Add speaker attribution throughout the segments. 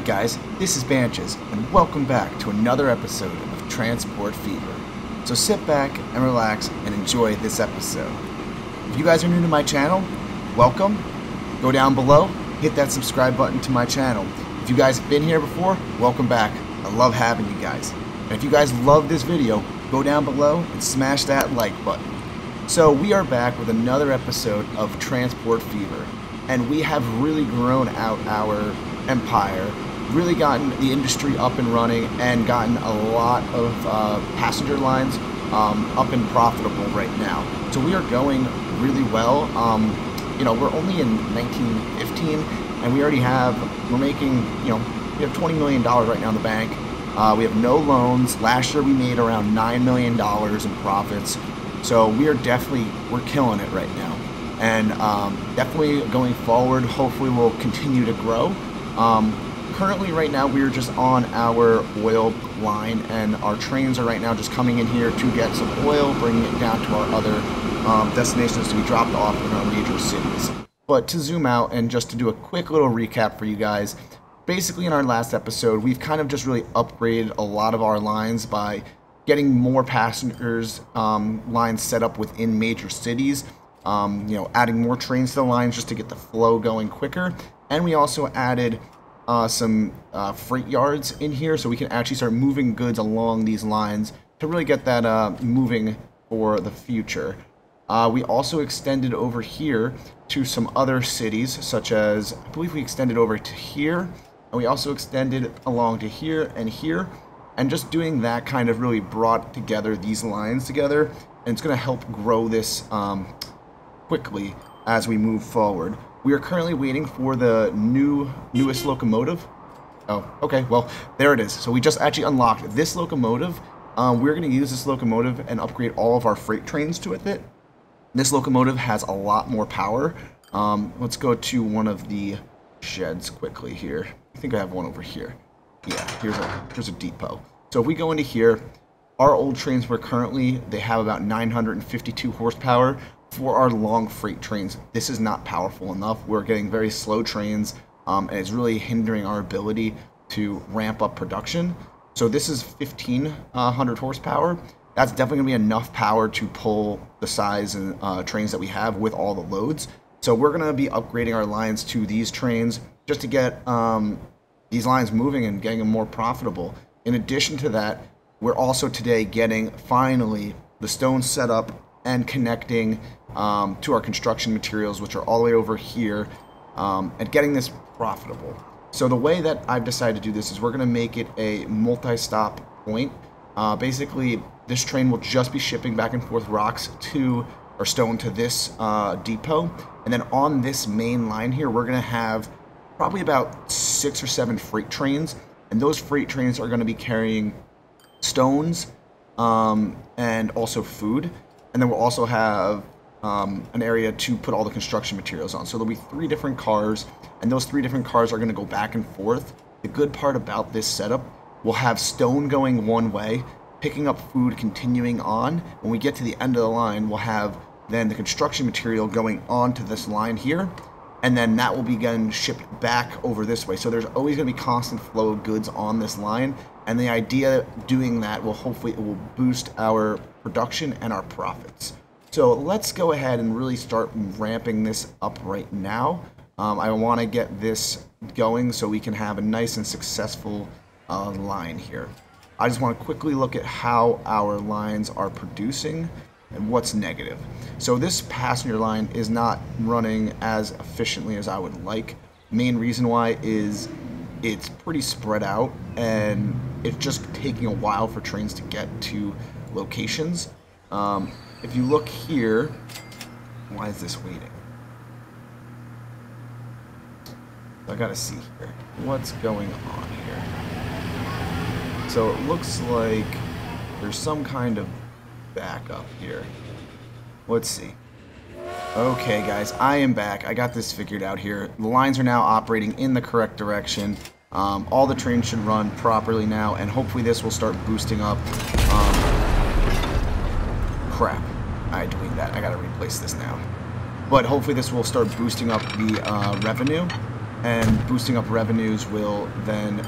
Speaker 1: Hi guys, this is Banches, and welcome back to another episode of Transport Fever. So sit back and relax and enjoy this episode. If you guys are new to my channel, welcome. Go down below, hit that subscribe button to my channel. If you guys have been here before, welcome back. I love having you guys. And if you guys love this video, go down below and smash that like button. So we are back with another episode of Transport Fever, and we have really grown out our empire, really gotten the industry up and running, and gotten a lot of uh, passenger lines um, up and profitable right now. So we are going really well. Um, you know, we're only in 1915, and we already have, we're making, you know, we have $20 million right now in the bank. Uh, we have no loans. Last year we made around $9 million in profits. So we are definitely, we're killing it right now. And um, definitely going forward, hopefully we'll continue to grow. Um, currently, right now, we are just on our oil line, and our trains are right now just coming in here to get some oil, bringing it down to our other um, destinations to be dropped off in our major cities. But to zoom out and just to do a quick little recap for you guys, basically in our last episode, we've kind of just really upgraded a lot of our lines by getting more passengers um, lines set up within major cities. Um, you know, adding more trains to the lines just to get the flow going quicker, and we also added uh, some uh, freight yards in here so we can actually start moving goods along these lines to really get that uh, moving for the future. Uh, we also extended over here to some other cities, such as, I believe we extended over to here, and we also extended along to here and here. And just doing that kind of really brought together these lines together, and it's going to help grow this um, quickly as we move forward. We are currently waiting for the new newest locomotive. Oh, okay, well, there it is. So we just actually unlocked this locomotive. Um, we're going to use this locomotive and upgrade all of our freight trains to it. This locomotive has a lot more power. Um, let's go to one of the sheds quickly here. I think I have one over here. Yeah, here's a, here's a depot. So if we go into here, our old trains were currently, they have about 952 horsepower for our long freight trains, this is not powerful enough. We're getting very slow trains, um, and it's really hindering our ability to ramp up production. So this is 1500 horsepower. That's definitely going to be enough power to pull the size and uh, trains that we have with all the loads. So we're going to be upgrading our lines to these trains just to get um, these lines moving and getting them more profitable. In addition to that, we're also today getting finally the stone set up and connecting um, to our construction materials, which are all the way over here, um, and getting this profitable. So the way that I've decided to do this is we're going to make it a multi-stop point. Uh, basically, this train will just be shipping back and forth rocks to or stone to this uh, depot, and then on this main line here, we're going to have probably about six or seven freight trains, and those freight trains are going to be carrying stones um, and also food. And then we'll also have um, an area to put all the construction materials on. So there'll be three different cars, and those three different cars are going to go back and forth. The good part about this setup, we'll have stone going one way, picking up food continuing on. When we get to the end of the line, we'll have then the construction material going onto this line here, and then that will be getting shipped back over this way. So there's always going to be constant flow of goods on this line, and the idea doing that will hopefully it will boost our production and our profits. So let's go ahead and really start ramping this up right now. Um, I want to get this going so we can have a nice and successful uh, line here. I just want to quickly look at how our lines are producing and what's negative. So this passenger line is not running as efficiently as I would like. Main reason why is it's pretty spread out and it's just taking a while for trains to get to locations. Um, if you look here, why is this waiting? I gotta see here. What's going on here? So it looks like there's some kind of backup here. Let's see. Okay, guys, I am back. I got this figured out here. The lines are now operating in the correct direction. Um, all the trains should run properly now, and hopefully this will start boosting up. Um, crap. I that. I gotta replace this now. But hopefully this will start boosting up the uh, revenue. and boosting up revenues will then,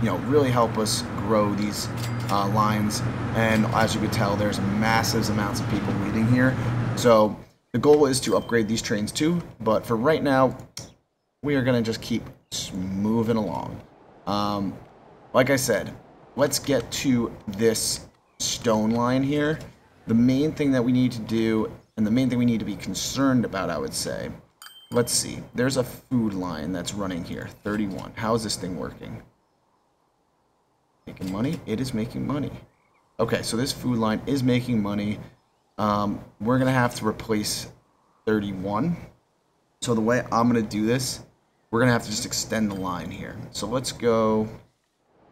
Speaker 1: you know, really help us grow these uh, lines. And as you can tell, there's massive amounts of people waiting here. So the goal is to upgrade these trains too, but for right now, we are to just keep moving along. Um, like I said, let's get to this stone line here. The main thing that we need to do, and the main thing we need to be concerned about, I would say, let's see. There's a food line that's running here, 31. How is this thing working? Making money? It is making money. Okay, so this food line is making money. Um, we're going to have to replace 31. So the way I'm going to do this, we're going to have to just extend the line here. So let's go...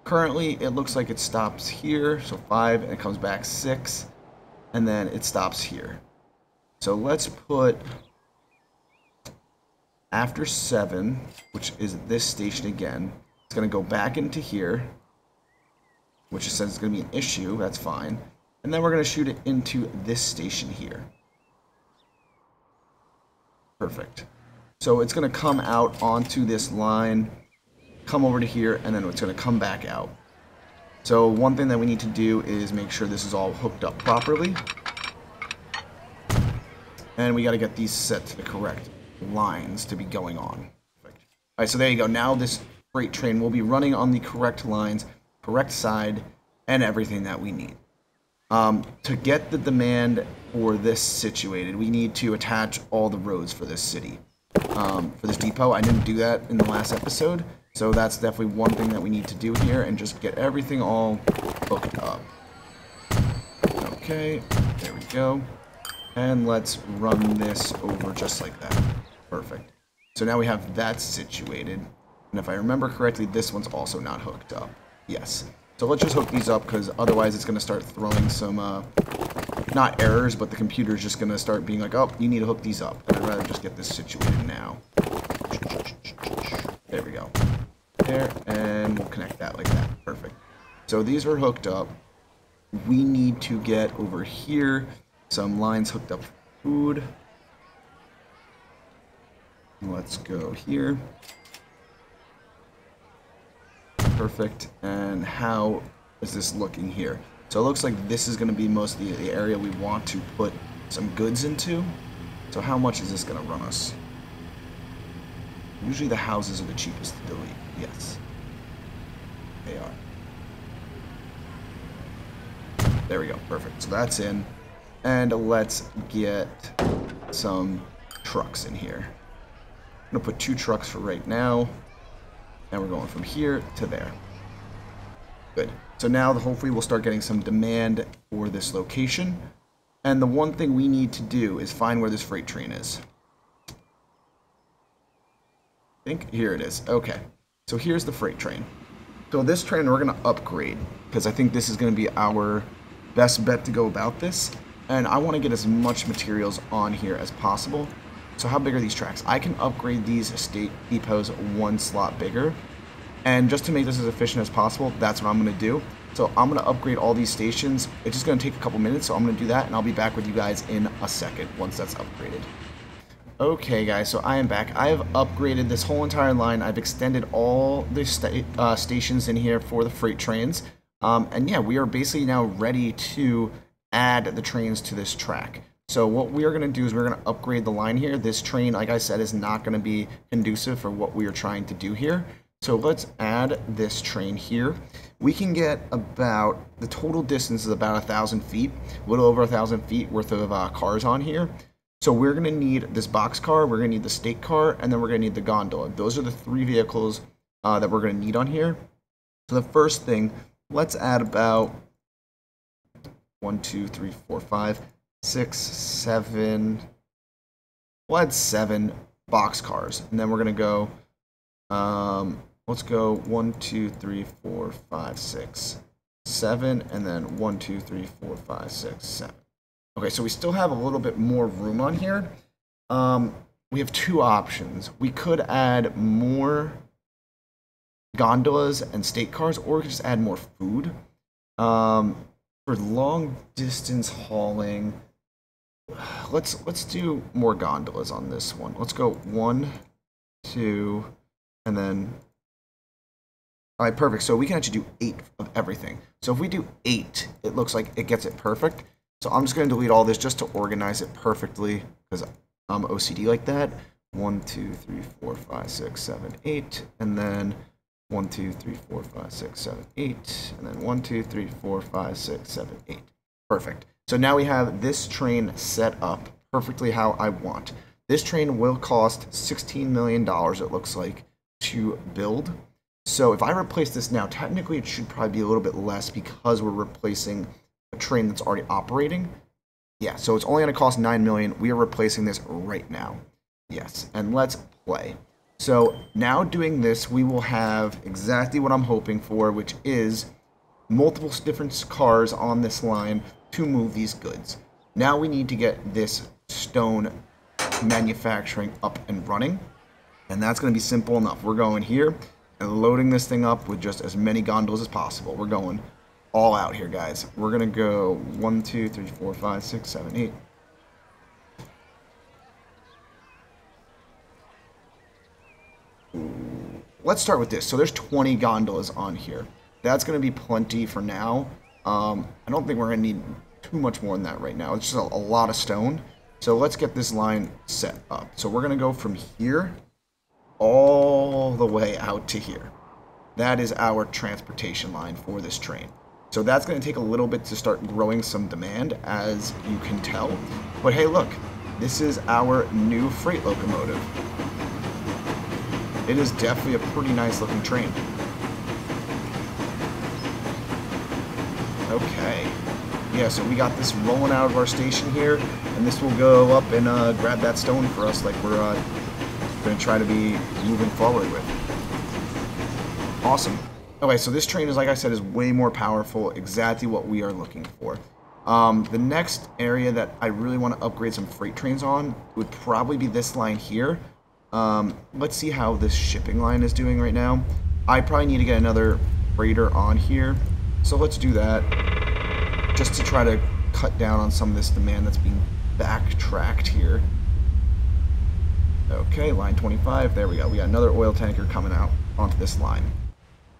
Speaker 1: Currently, it looks like it stops here, so 5, and it comes back 6, and then it stops here. So let's put after 7, which is this station again, it's going to go back into here, which says it's going to be an issue, that's fine. And then we're going to shoot it into this station here. Perfect. So it's going to come out onto this line, come over to here, and then it's going to come back out. So one thing that we need to do is make sure this is all hooked up properly. And we got to get these set to the correct lines to be going on. All right, so there you go. Now this freight train will be running on the correct lines, correct side, and everything that we need. Um, to get the demand for this situated, we need to attach all the roads for this city. Um, for this depot, I didn't do that in the last episode, so that's definitely one thing that we need to do here and just get everything all hooked up. Okay, there we go. And let's run this over just like that. Perfect. So now we have that situated. And if I remember correctly, this one's also not hooked up. Yes. So let's just hook these up because otherwise it's going to start throwing some, uh, not errors, but the computer is just going to start being like, oh, you need to hook these up. And I'd rather just get this situated now. There we go. There, and we'll connect that like that. Perfect. So these are hooked up. We need to get over here some lines hooked up food. Let's go here perfect. And how is this looking here? So it looks like this is going to be mostly the area we want to put some goods into. So how much is this going to run us? Usually the houses are the cheapest to delete. Yes. They are. There we go. Perfect. So that's in. And let's get some trucks in here. I'm going to put two trucks for right now. And we're going from here to there. Good. So now hopefully we'll start getting some demand for this location. And the one thing we need to do is find where this freight train is. I think here it is. Okay. So here's the freight train. So this train we're going to upgrade because I think this is going to be our best bet to go about this. And I want to get as much materials on here as possible. So how big are these tracks? I can upgrade these state depots one slot bigger. And just to make this as efficient as possible, that's what I'm going to do. So I'm to upgrade all these stations. It's just to take a couple minutes, so I'm to do that, and I'll be back with you guys in a second once that's upgraded. Okay, guys, so I am back. I have upgraded this whole entire line. I've extended all the sta uh, stations in here for the freight trains. Um, and yeah, we are basically now ready to add the trains to this track. So what we are going to do is we're going to upgrade the line here. This train, like I said, is not going to be conducive for what we are trying to do here. So let's add this train here. We can get about, the total distance is about a thousand feet, a little over a thousand feet worth of uh, cars on here. So we're going to need this box car, we're going to need the stake car, and then we're going to need the gondola. Those are the three vehicles uh, that we're going to need on here. So the first thing, let's add about one, two, three, four, five, six, seven, we'll add seven box cars. And then we're going to go, um, let's go one, two, three, four, five, six, seven, and then one, two, three, four, five, six, seven. Okay, so we still have a little bit more room on here. Um, we have two options. We could add more gondolas and stake cars, or we could just add more food. Um, for long distance hauling, let's let's do more gondolas on this one. Let's go one, two, and then all right, perfect. So we can actually do eight of everything. So if we do eight, it looks like it gets it perfect. So I'm just going to delete all this just to organize it perfectly because I'm OCD like that. One, two, three, four, five, six, seven, eight, and then one, two, three, four, five, six, seven, eight, and then one, two, three, four, five, six, seven, eight. Perfect. So now we have this train set up perfectly how I want. This train will cost $16 million, it looks like, to build. So if I replace this now, technically it should probably be a little bit less because we're replacing train that's already operating. Yeah, so it's only going to cost 9 million. We are replacing this right now. Yes, and let's play. So now doing this, we will have exactly what I'm hoping for, which is multiple different cars on this line to move these goods. Now we need to get this stone manufacturing up and running. And that's going to be simple enough. We're going here and loading this thing up with just as many gondolas as possible. We're going all out here, guys. We're going to go 1, 2, 3, 4, 5, 6, 7, 8. Let's start with this. So there's 20 gondolas on here. That's going to be plenty for now. Um, I don't think we're going to need too much more than that right now. It's just a, a lot of stone. So let's get this line set up. So we're going to go from here all the way out to here. That is our transportation line for this train. So that's going to take a little bit to start growing some demand, as you can tell. But hey, look, this is our new freight locomotive. It is definitely a pretty nice looking train. Okay. Yeah, so we got this rolling out of our station here, and this will go up and uh, grab that stone for us like we're uh, going to try to be moving forward with. Awesome. Okay, so this train is, like I said, is way more powerful, exactly what we are looking for. Um, the next area that I really want to upgrade some freight trains on would probably be this line here. Um, let's see how this shipping line is doing right now. I probably need to get another freighter on here. So let's do that just to try to cut down on some of this demand that's being backtracked here. Okay, line 25, there we go. We got another oil tanker coming out onto this line.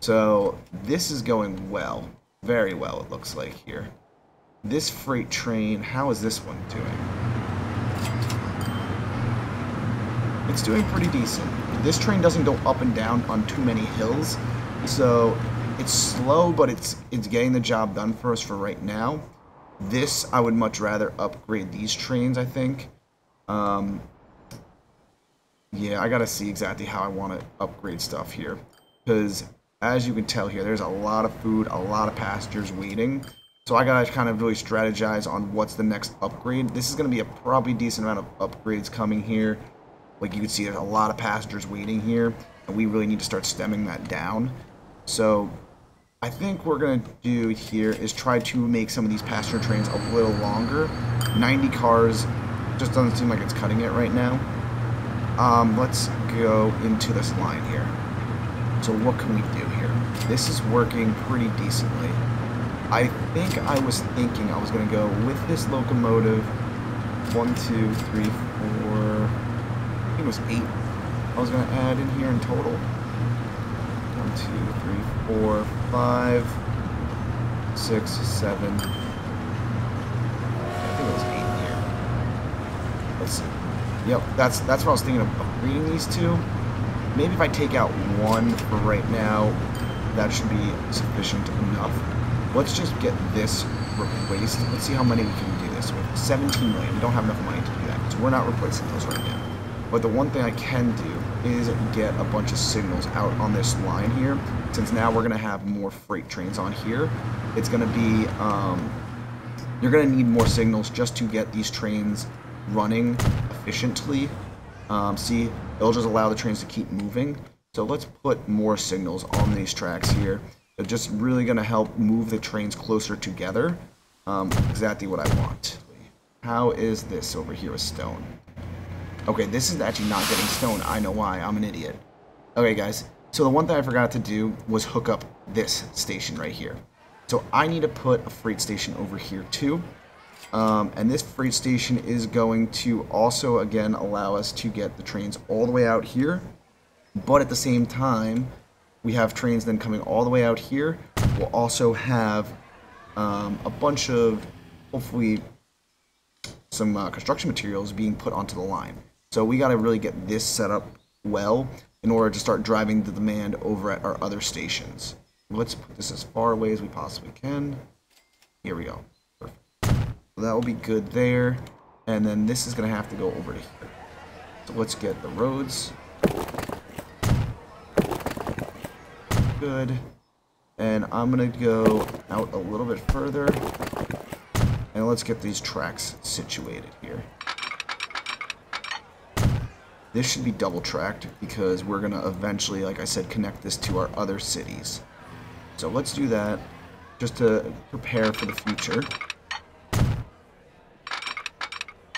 Speaker 1: So this is going well, very well it looks like here. This freight train, how is this one doing? It's doing pretty decent. This train doesn't go up and down on too many hills, so it's slow, but it's it's getting the job done for us for right now. This, I would much rather upgrade these trains, I think. Um, yeah, I gotta see exactly how I want to upgrade stuff here. Because, as you can tell here, there's a lot of food, a lot of passengers waiting. So I gotta kind of really strategize on what's the next upgrade. This is gonna be a probably decent amount of upgrades coming here. Like you can see, there's a lot of passengers waiting here. And we really need to start stemming that down. So I think we're to do here is try to make some of these passenger trains a little longer. 90 cars just doesn't seem like it's cutting it right now. Um, let's go into this line here. So what can we do here? This is working pretty decently. I think I was thinking I was going to go with this locomotive. One, two, three, four. I think it was eight. I was going to add in here in total. One, two, three, four, five, six, seven. I think it was eight here. Let's see. Yep, that's that's what I was thinking of reading these two. Maybe if I take out one for right now, that should be sufficient enough. Let's just get this replaced. Let's see how many we can do this with. 17 million. We don't have enough money to do that, so we're not replacing those right now. But the one thing I can do is get a bunch of signals out on this line here. Since now we're going to have more freight trains on here, it's going to be, um, you're going to need more signals just to get these trains running efficiently. Um, see, it'll just allow the trains to keep moving. So let's put more signals on these tracks here. They're just really going to help move the trains closer together. Um, exactly what I want. How is this over here with stone? Okay, this is actually not getting stone. I know why. I'm an idiot. Okay, guys. So the one thing I forgot to do was hook up this station right here. So I need to put a freight station over here too. Um, and this freight station is going to also, again, allow us to get the trains all the way out here But at the same time, we have trains then coming all the way out here. We'll also have um, a bunch of, hopefully, some uh, construction materials being put onto the line. So we got to really get this set up well in order to start driving the demand over at our other stations. Let's put this as far away as we possibly can. Here we go. That will be good there. And then this is going to have to go over to here. So let's get the roads. Good. And I'm going to go out a little bit further. And let's get these tracks situated here. This should be double tracked because we're going to eventually, like I said, connect this to our other cities. So let's do that just to prepare for the future.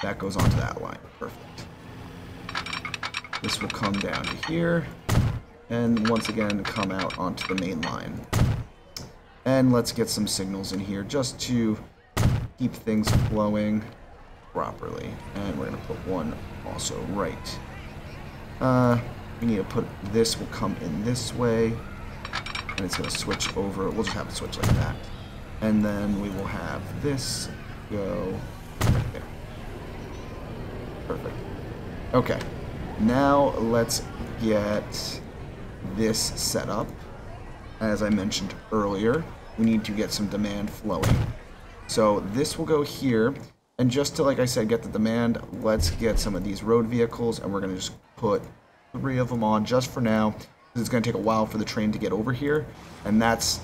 Speaker 1: That goes onto that line. Perfect. This will come down to here and once again come out onto the main line. And let's get some signals in here just to keep things flowing properly. And we're going to put one also right uh, we need to put this will come in this way, and it's going to switch over. We'll just have it switch like that. And then we will have this go right there. Perfect. Okay. Now let's get this set up. As I mentioned earlier, we need to get some demand flowing. So this will go here, and just to, like I said, get the demand, let's get some of these road vehicles, and we're going to just put three of them on just for now. It's going to take a while for the train to get over here, and that's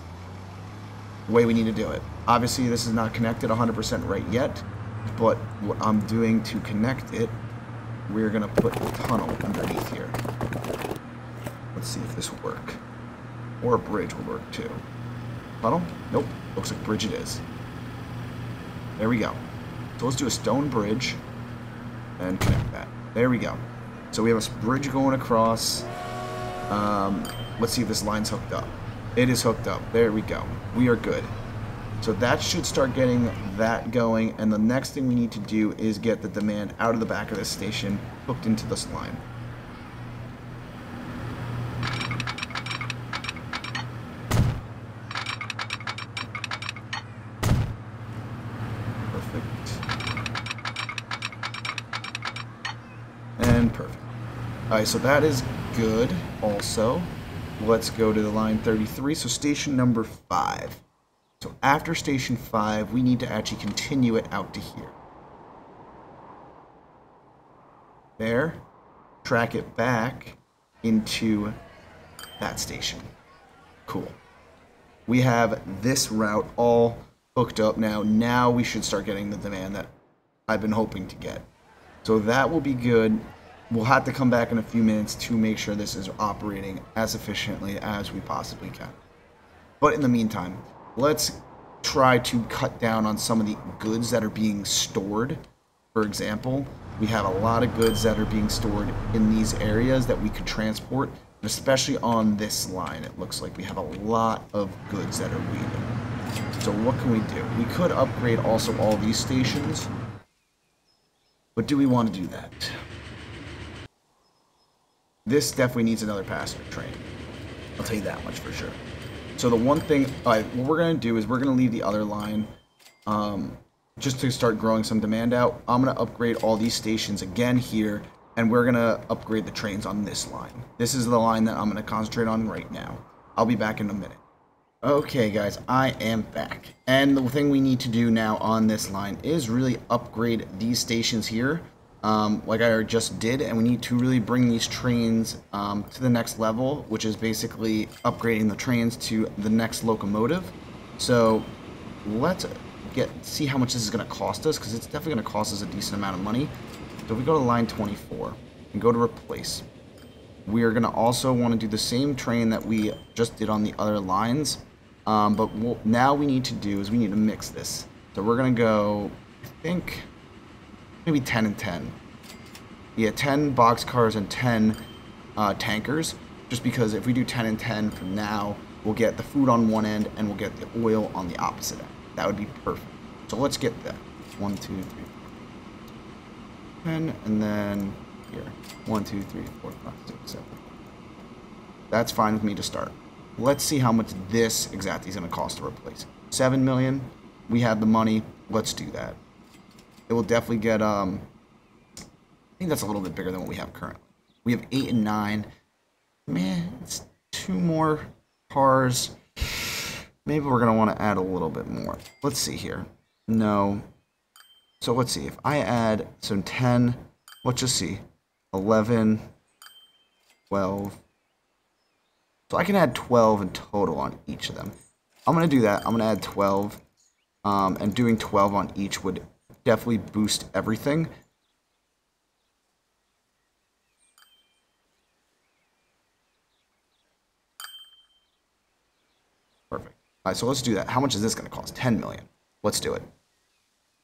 Speaker 1: the way we need to do it. Obviously, this is not connected 100% right yet, but what I'm doing to connect it, we're going to put a tunnel underneath here. Let's see if this will work. Or a bridge will work too. Tunnel? Nope. Looks like bridge it is. There we go. So let's do a stone bridge and connect that. There we go. So we have a bridge going across. Um, let's see if this line's hooked up. It is hooked up. There we go. We are good. So that should start getting that going. And the next thing we need to do is get the demand out of the back of this station hooked into this line. Perfect. And perfect. Alright, so that is good also. Let's go to the line 33. So station number 5. So after station 5, we need to actually continue it out to here. There. Track it back into that station. Cool. We have this route all hooked up now. Now we should start getting the demand that I've been hoping to get. So that will be good we'll have to come back in a few minutes to make sure this is operating as efficiently as we possibly can. But in the meantime, let's try to cut down on some of the goods that are being stored. For example, we have a lot of goods that are being stored in these areas that we could transport, especially on this line. It looks like we have a lot of goods that are waiting. So what can we do? We could upgrade also all these stations, but do we want to do that? This definitely needs another passenger train. I'll tell you that much for sure. So the one thing, what we're going to do is we're going to leave the other line um, just to start growing some demand out. I'm going to upgrade all these stations again here, and we're going to upgrade the trains on this line. This is the line that I'm going to concentrate on right now. I'll be back in a minute. Okay guys, I am back. And the thing we need to do now on this line is really upgrade these stations here um, like I just did, and we need to really bring these trains um, to the next level, which is basically upgrading the trains to the next locomotive. So let's get see how much this is going to cost us, because it's definitely going to cost us a decent amount of money. So we go to line 24 and go to replace, we are going to also want to do the same train that we just did on the other lines, um, but what now we need to do is we need to mix this. So we're going to go, I think maybe 10 and 10. Yeah, 10 boxcars and 10 uh, tankers, just because if we do 10 and 10 from now, we'll get the food on one end and we'll get the oil on the opposite end. That would be perfect. So let's get that. One, two, three, 10, and then here. One, two, three, four, five, six, seven. That's fine with me to start. Let's see how much this exactly is going to cost to replace. 7 million. We have the money. Let's do that. It will definitely get, um, I think that's a little bit bigger than what we have currently. We have 8 and 9. Man, it's two more cars. Maybe we're going to want to add a little bit more. Let's see here. No. So let's see. If I add, so 10, let's just see. 11, 12. So I can add 12 in total on each of them. I'm going to do that. I'm going to add 12. Um, and doing 12 on each would definitely boost everything. Perfect. All right, so let's do that. How much is this going to cost? 10 million. Let's do it.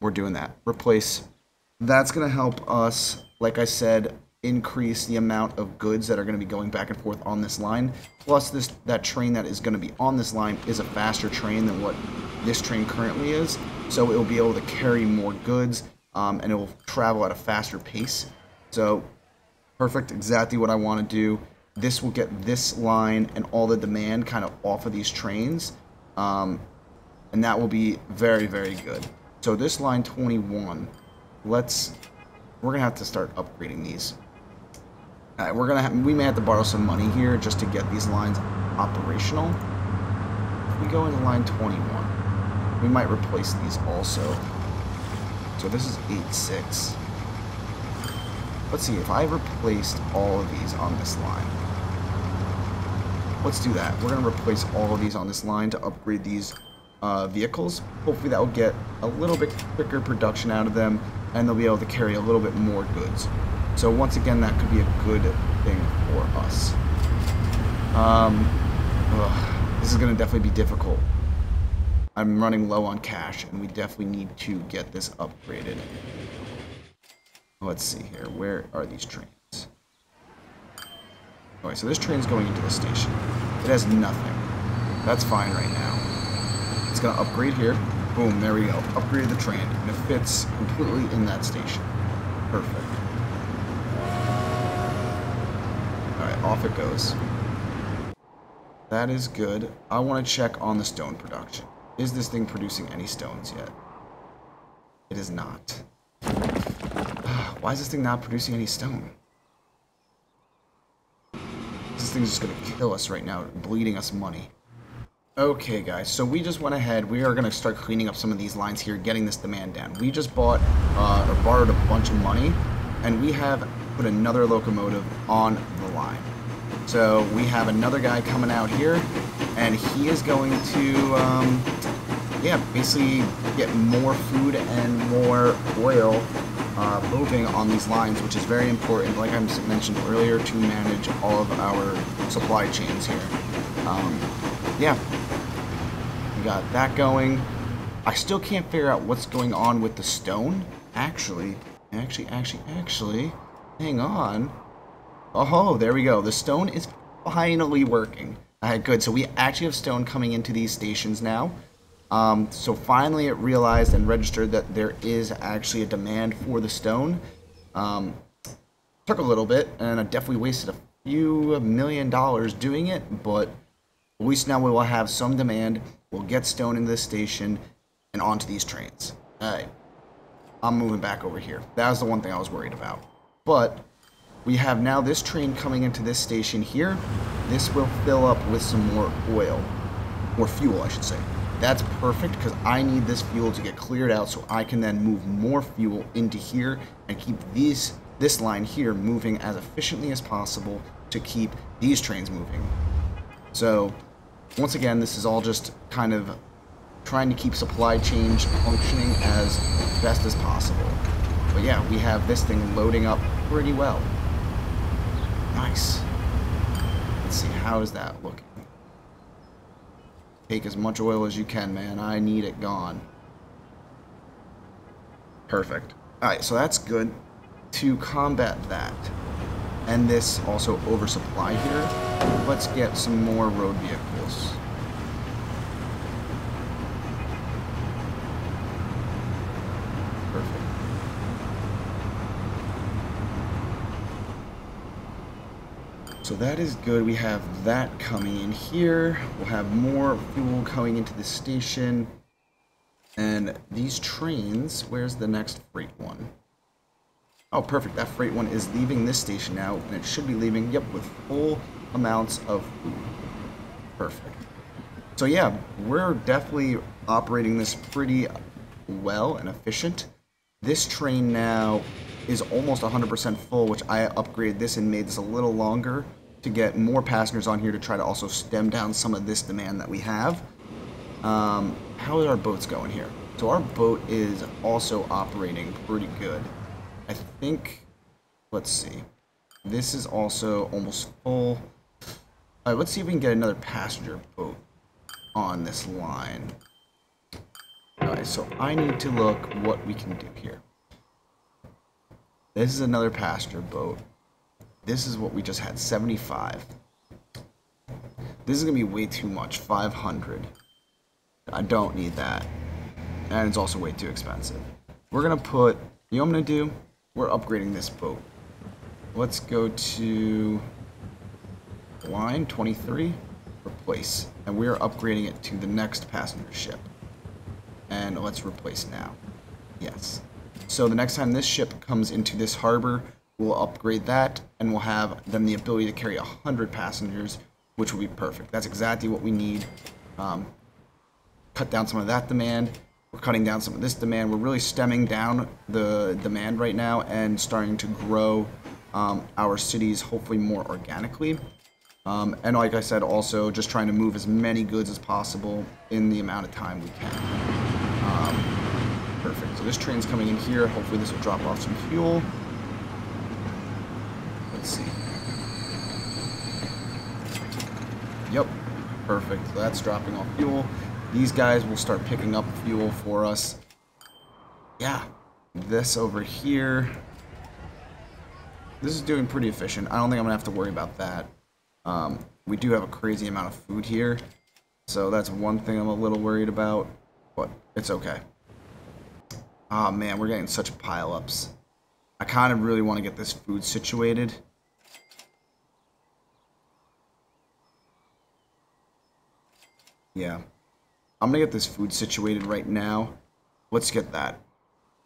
Speaker 1: We're doing that. Replace. That's going to help us, like I said, increase the amount of goods that are going to be going back and forth on this line. Plus, this that train that is going to be on this line is a faster train than what this train currently is. So it will be able to carry more goods um, and it will travel at a faster pace. So perfect, exactly what I want to do. This will get this line and all the demand kind of off of these trains. Um, and that will be very, very good. So this line 21, let's, we're going to have to start upgrading these. We're gonna have, we may have to borrow some money here just to get these lines operational. We go into line 21, we might replace these also. So this is 8-6. Let's see, if I replaced all of these on this line. Let's do that. We're gonna replace all of these on this line to upgrade these uh, vehicles. Hopefully that will get a little bit quicker production out of them and they'll be able to carry a little bit more goods. So once again, that could be a good thing for us. Um, ugh, this is going to definitely be difficult. I'm running low on cash, and we definitely need to get this upgraded. Let's see here. Where are these trains? Okay, so this train's going into the station. It has nothing. That's fine right now. It's going to upgrade here. Boom, there we go. Upgraded the train, and it fits completely in that station. Perfect. Alright, off it goes. That is good. I want to check on the stone production. Is this thing producing any stones yet? It is not. Why is this thing not producing any stone? This thing's just to kill us right now, bleeding us money. Okay, guys, so we just went ahead. We are going to start cleaning up some of these lines here, getting this demand down. We just bought uh, or borrowed a bunch of money, and we have put another locomotive on the line. So we have another guy coming out here, and he is going to, um, yeah, basically get more food and more oil uh, moving on these lines, which is very important, like I mentioned earlier, to manage all of our supply chains here. Um, yeah, we got that going. I still can't figure out what's going on with the stone. Actually, actually, actually, actually, hang on. Oh, there we go. The stone is finally working. Alright, good. So we actually have stone coming into these stations now. Um, so finally it realized and registered that there is actually a demand for the stone. Um, took a little bit, and I definitely wasted a few million dollars doing it, but at least now we will have some demand. We'll get stone into the station and onto these trains. Alright. I'm moving back over here. That was the one thing I was worried about. But we have now this train coming into this station here. This will fill up with some more oil. Or fuel, I should say. That's perfect because I need this fuel to get cleared out so I can then move more fuel into here and keep these this line here moving as efficiently as possible to keep these trains moving. So, once again, this is all just kind of trying to keep supply chains functioning as best as possible. But yeah, we have this thing loading up pretty well. Nice. Let's see, how is that looking? Take as much oil as you can, man. I need it gone. Perfect. Alright, so that's good. To combat that, and this also oversupply here, let's get some more road vehicles. So that is good. We have that coming in here. We'll have more fuel coming into the station. And these trains, where's the next freight one? Oh, perfect. That freight one is leaving this station now, and it should be leaving, yep, with full amounts of food. Perfect. So yeah, we're definitely operating this pretty well and efficient. This train now is almost 100% full, which I upgraded this and made this a little longer to get more passengers on here to try to also stem down some of this demand that we have. Um, how are our boats going here? So our boat is also operating pretty good. I think, let's see. This is also almost full. All right, let's see if we can get another passenger boat on this line. Alright, so I need to look what we can do here. This is another passenger boat. This is what we just had, 75. This is going to be way too much, 500. I don't need that. And it's also way too expensive. We're going to put, you know what I'm going to do? We're upgrading this boat. Let's go to line 23, replace. And we're upgrading it to the next passenger ship and let's replace now. Yes. So the next time this ship comes into this harbor, we'll upgrade that, and we'll have then the ability to carry 100 passengers, which will be perfect. That's exactly what we need. Um, cut down some of that demand. We're cutting down some of this demand. We're really stemming down the demand right now and starting to grow um, our cities hopefully more organically. Um, and like I said, also just trying to move as many goods as possible in the amount of time we can. Um, perfect. So this train's coming in here. Hopefully this will drop off some fuel. Let's see. Yep. Perfect. That's dropping off fuel. These guys will start picking up fuel for us. Yeah. This over here. This is doing pretty efficient. I don't think I'm to have to worry about that. Um, we do have a crazy amount of food here. So that's one thing I'm a little worried about. But it's okay. Oh man, we're getting such pileups. I kind of really want to get this food situated. Yeah. I'm to get this food situated right now. Let's get that.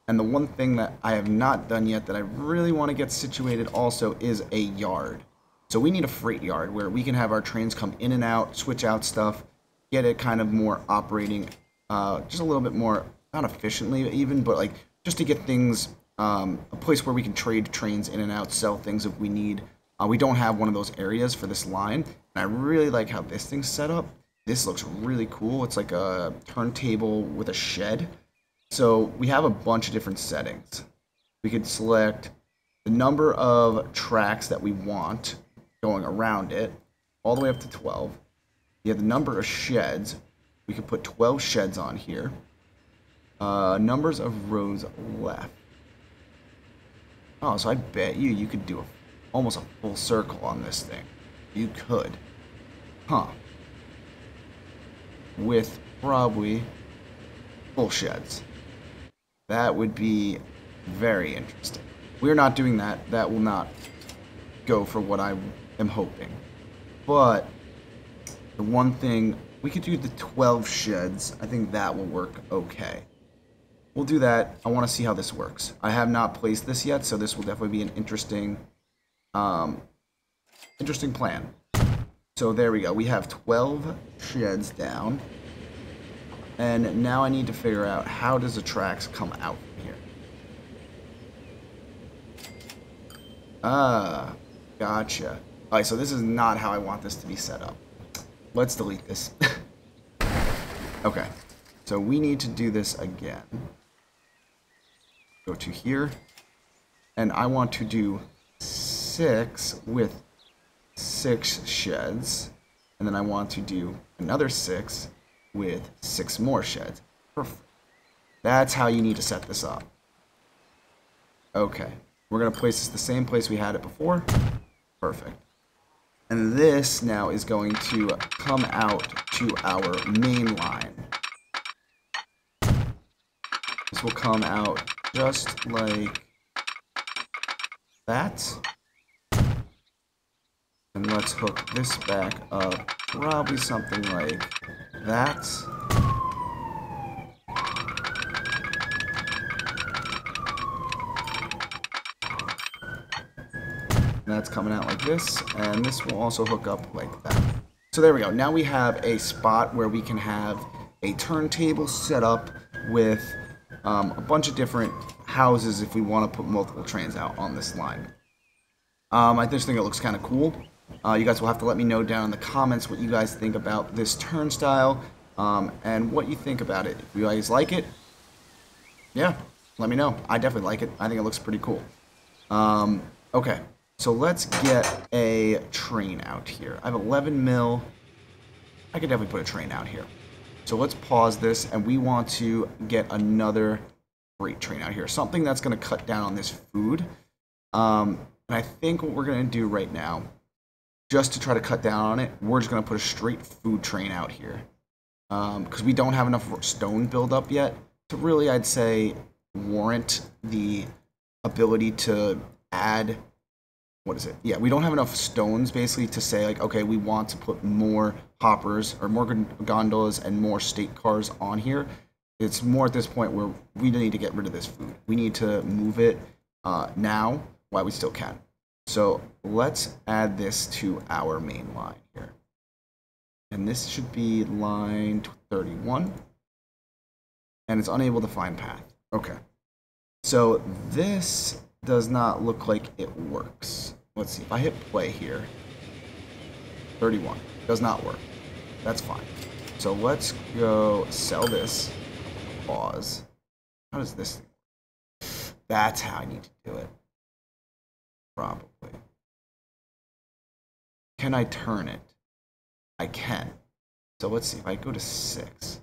Speaker 1: And the one thing that I have not done yet that I really want to get situated also is a yard. So we need a freight yard where we can have our trains come in and out, switch out stuff, get it kind of more operating uh, just a little bit more, not efficiently even, but like just to get things, um, a place where we can trade trains in and out, sell things if we need. Uh, we don't have one of those areas for this line, and I really like how this thing's set up. This looks really cool. It's like a turntable with a shed. So we have a bunch of different settings. We could select the number of tracks that we want going around it, all the way up to 12. You have the number of sheds, we could put 12 sheds on here. Uh, numbers of rows left. Oh, so I bet you you could do a, almost a full circle on this thing. You could. Huh. With probably full sheds. That would be very interesting. We're not doing that. That will not go for what I am hoping. But the one thing we could do the 12 sheds. I think that will work okay. We'll do that. I want to see how this works. I have not placed this yet, so this will definitely be an interesting, um, interesting plan. So there we go. We have 12 sheds down. And now I need to figure out how does the tracks come out from here. Ah, gotcha. Alright, so this is not how I want this to be set up. Let's delete this. okay. So we need to do this again. Go to here. And I want to do six with six sheds. And then I want to do another six with six more sheds. Perfect. That's how you need to set this up. Okay. We're to place this the same place we had it before. Perfect. And this now is going to come out to our main line. This will come out just like that. And let's hook this back up. Probably something like that. And that's coming out like this, and this will also hook up like that. So there we go. Now we have a spot where we can have a turntable set up with um, a bunch of different houses if we want to put multiple trains out on this line. Um, I just think it looks kind of cool. Uh, you guys will have to let me know down in the comments what you guys think about this turnstile um, and what you think about it. If you guys like it, yeah, let me know. I definitely like it. I think it looks pretty cool. Um, okay, so let's get a train out here. I have 11 mil. I could definitely put a train out here. So let's pause this, and we want to get another freight train out here. Something that's going to cut down on this food. Um, and I think what we're going to do right now, just to try to cut down on it, we're just going to put a straight food train out here. Because um, we don't have enough stone build up yet to really, I'd say, warrant the ability to add what is it? Yeah, we don't have enough stones basically to say like, okay, we want to put more hoppers or more gondolas and more stake cars on here. It's more at this point where we need to get rid of this food. We need to move it uh, now while we still can. So let's add this to our main line here. And this should be line 31. And it's unable to find path. Okay. So this does not look like it works. Let's see, if I hit play here, 31, does not work. That's fine. So let's go sell this, pause. How does this That's how I need to do it. Probably. Can I turn it? I can. So let's see, if I go to 6,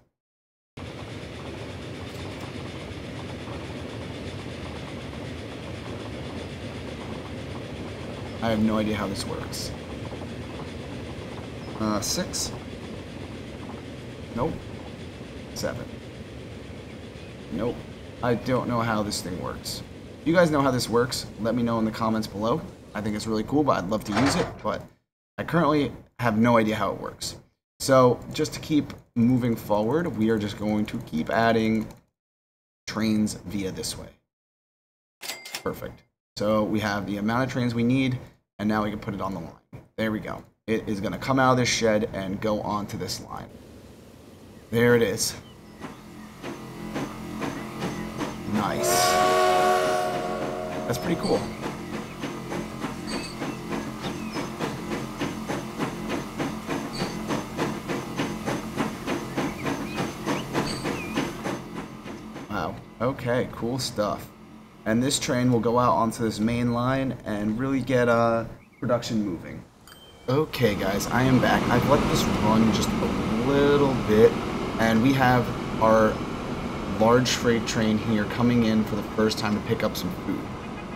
Speaker 1: I have no idea how this works. Uh, six? Nope. Seven. Nope. I don't know how this thing works. You guys know how this works, let me know in the comments below. I think it's really cool, but I'd love to use it, but I currently have no idea how it works. So just to keep moving forward, we are just going to keep adding trains via this way. Perfect. So we have the amount of trains we need, and now we can put it on the line. There we go. It is going to come out of this shed and go onto this line. There it is. Nice. That's pretty cool. Wow. Okay, cool stuff. And this train will go out onto this main line and really get uh, production moving. Okay guys, I am back. I've let this run just a little bit and we have our large freight train here coming in for the first time to pick up some food.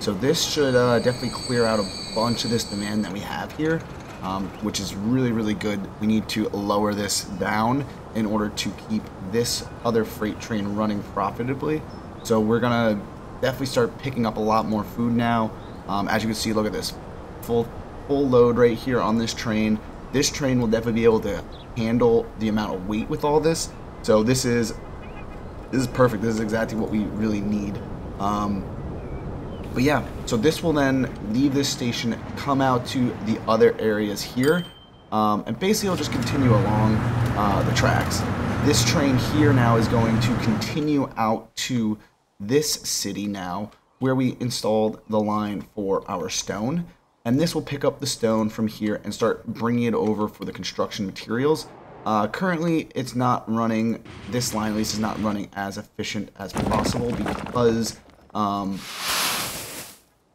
Speaker 1: So this should uh, definitely clear out a bunch of this demand that we have here, um, which is really, really good. We need to lower this down in order to keep this other freight train running profitably. So we're gonna definitely start picking up a lot more food now. Um, as you can see, look at this. Full, full load right here on this train. This train will definitely be able to handle the amount of weight with all this. So this is this is perfect. This is exactly what we really need. Um, but yeah, so this will then leave this station, come out to the other areas here, um, and basically it'll just continue along uh, the tracks. This train here now is going to continue out to this city now where we installed the line for our stone. And this will pick up the stone from here and start bringing it over for the construction materials. Uh, currently, it's not running, this line at least is not running as efficient as possible because um,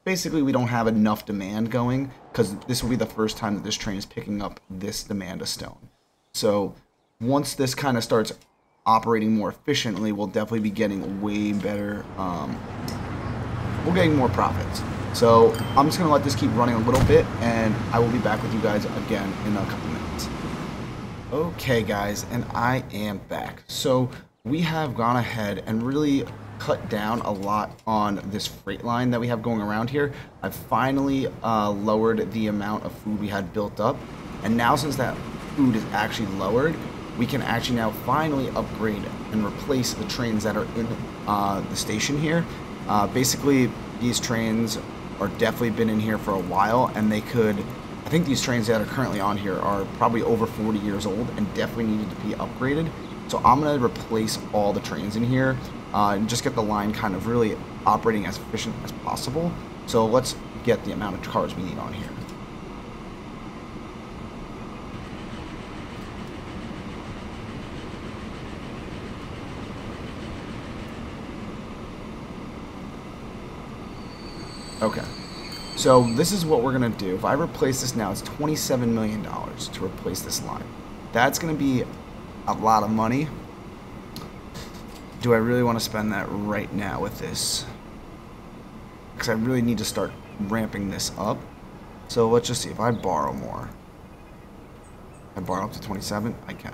Speaker 1: basically we don't have enough demand going because this will be the first time that this train is picking up this demand of stone. So once this kind of starts operating more efficiently, we'll definitely be getting way better. Um, we're getting more profits. So I'm just going to let this keep running a little bit, and I will be back with you guys again in a couple minutes. Okay, guys, and I am back. So we have gone ahead and really cut down a lot on this freight line that we have going around here. I've finally uh, lowered the amount of food we had built up. And now since that food is actually lowered, we can actually now finally upgrade and replace the trains that are in uh, the station here. Uh, basically, these trains are definitely been in here for a while, and they could. I think these trains that are currently on here are probably over 40 years old and definitely needed to be upgraded. So I'm to replace all the trains in here uh, and just get the line kind of really operating as efficient as possible. So let's get the amount of cars we need on here. Okay. So this is what we're to do. If I replace this now, it's $27 million to replace this line. That's to be a lot of money. Do I really want to spend that right now with this? Because I really need to start ramping this up. So let's just see. If I borrow more. I borrow up to 27? I can.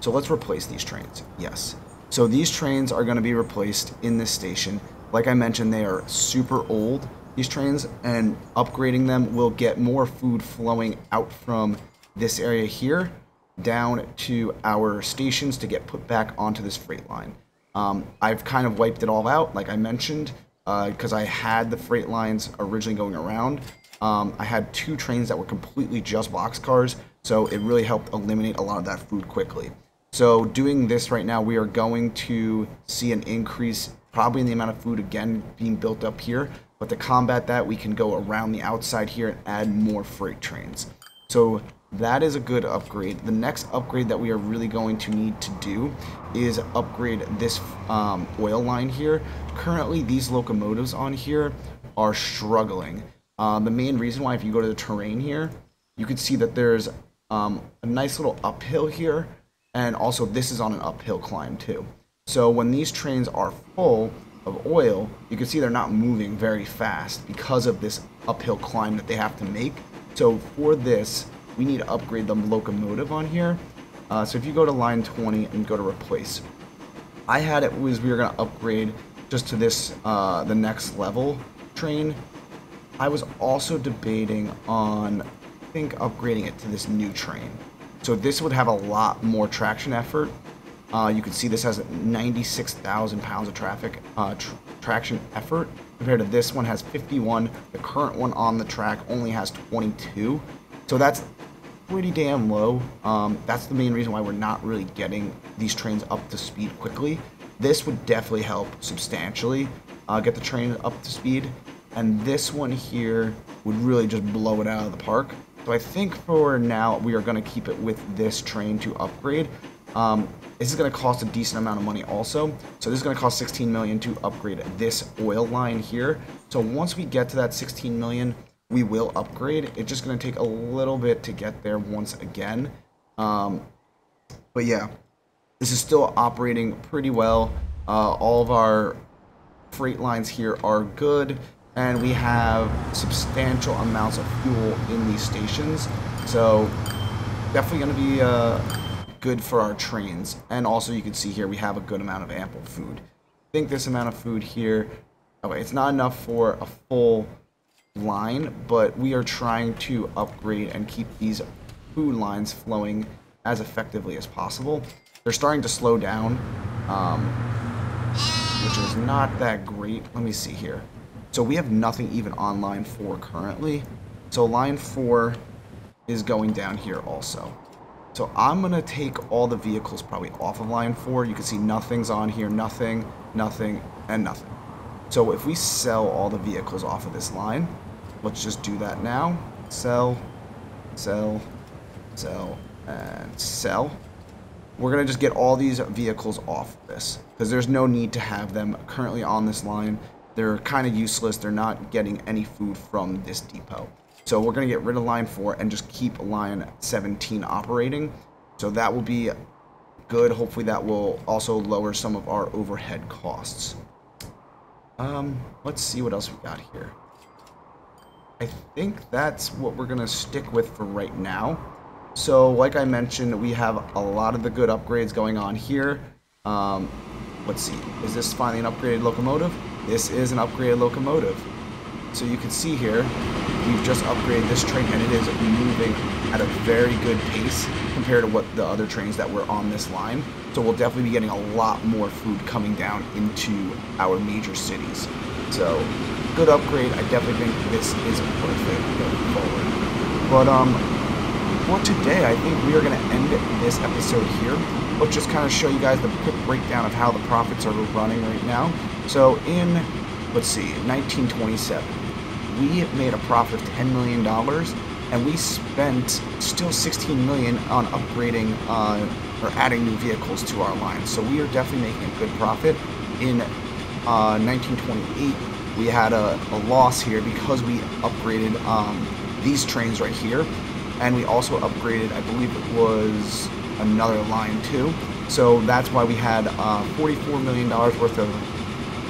Speaker 1: So let's replace these trains. Yes. So these trains are going to be replaced in this station. Like I mentioned, they are super old these trains and upgrading them will get more food flowing out from this area here down to our stations to get put back onto this freight line. Um, I've kind of wiped it all out, like I mentioned, because uh, I had the freight lines originally going around. Um, I had two trains that were completely just box cars, so it really helped eliminate a lot of that food quickly. So doing this right now, we are going to see an increase probably in the amount of food again being built up here. But to combat that, we can go around the outside here and add more freight trains. So that is a good upgrade. The next upgrade that we are really going to need to do is upgrade this um, oil line here. Currently, these locomotives on here are struggling. Uh, the main reason why, if you go to the terrain here, you can see that there's um, a nice little uphill here, and also this is on an uphill climb too. So when these trains are full, of oil, you can see they're not moving very fast because of this uphill climb that they have to make. So for this, we need to upgrade the locomotive on here. Uh, so if you go to line 20 and go to replace, I had it was we were going to upgrade just to this, uh, the next level train. I was also debating on, I think, upgrading it to this new train. So this would have a lot more traction effort uh, you can see this has 96,000 pounds of traffic uh, tr traction effort compared to this one has 51. The current one on the track only has 22. So that's pretty damn low. Um, that's the main reason why we're not really getting these trains up to speed quickly. This would definitely help substantially uh, get the train up to speed. And this one here would really just blow it out of the park. So I think for now we are going to keep it with this train to upgrade. Um, this is going to cost a decent amount of money also. So this is going to cost 16 million to upgrade this oil line here. So once we get to that 16 million, we will upgrade. It's just going to take a little bit to get there once again. Um, but yeah, this is still operating pretty well. Uh, all of our freight lines here are good and we have substantial amounts of fuel in these stations. So definitely going to be uh, good for our trains. And also you can see here we have a good amount of ample food. I think this amount of food here, okay, it's not enough for a full line, but we are trying to upgrade and keep these food lines flowing as effectively as possible. They're starting to slow down, um, which is not that great. Let me see here. So we have nothing even on line 4 currently. So line 4 is going down here also. So I'm going to take all the vehicles probably off of line 4. You can see nothing's on here, nothing, nothing, and nothing. So if we sell all the vehicles off of this line, let's just do that now. Sell, sell, sell, and sell. We're going to just get all these vehicles off this because there's no need to have them currently on this line. They're kind of useless. They're not getting any food from this depot. So we're going to get rid of line 4 and just keep line 17 operating. So that will be good. Hopefully that will also lower some of our overhead costs. Um, let's see what else we got here. I think that's what we're going to stick with for right now. So like I mentioned, we have a lot of the good upgrades going on here. Um, let's see, is this finally an upgraded locomotive? This is an upgraded locomotive. So you can see here, we've just upgraded this train and it is moving at a very good pace compared to what the other trains that were on this line. So we'll definitely be getting a lot more food coming down into our major cities. So good upgrade. I definitely think this is worth it going forward. But um, for today, I think we are going to end this episode here. But just kind of show you guys the quick breakdown of how the profits are running right now. So in, let's see, 1927, we made a profit of $10 million and we spent still 16 million on upgrading uh, or adding new vehicles to our line. So we are definitely making a good profit. In uh, 1928, we had a, a, loss here because we upgraded um, these trains right here, and we also upgraded, I believe it was another line too. So that's why we had uh, 44 million dollars worth of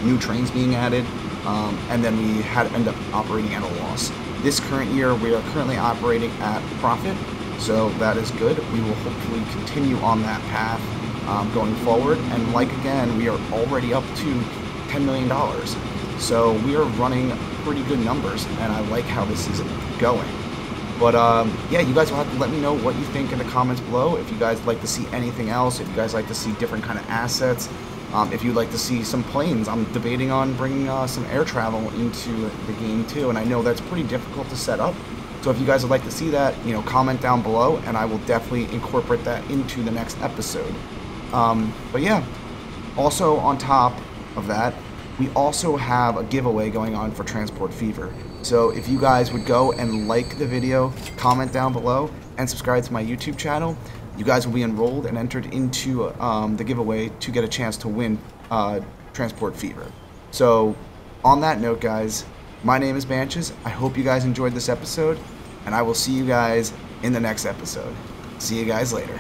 Speaker 1: new trains being added, um, and then we had to end up operating at a loss. This current year, we are currently operating at profit, so that is good. We will hopefully continue on that path um, going forward. And like again, we are already up to $10 million. So we are running pretty good numbers, and I like how this is going. But um, yeah, you guys will have to let me know what you think in the comments below. If you guys like to see anything else, if you guys like to see different kind of assets, um, if you'd like to see some planes, I'm debating on bringing uh, some air travel into the game too, and I know that's pretty difficult to set up. So if you guys would like to see that, you know, comment down below, and I will definitely incorporate that into the next episode. Um, but yeah, also on top of that, we also have a giveaway going on for Transport Fever. So if you guys would go and like the video, comment down below, and subscribe to my YouTube channel, you guys will be enrolled and entered into um, the giveaway to get a chance to win uh, Transport Fever. So, on that note, guys, my name is Banches. I hope you guys enjoyed this episode, and I will see you guys in the next episode. See you guys later.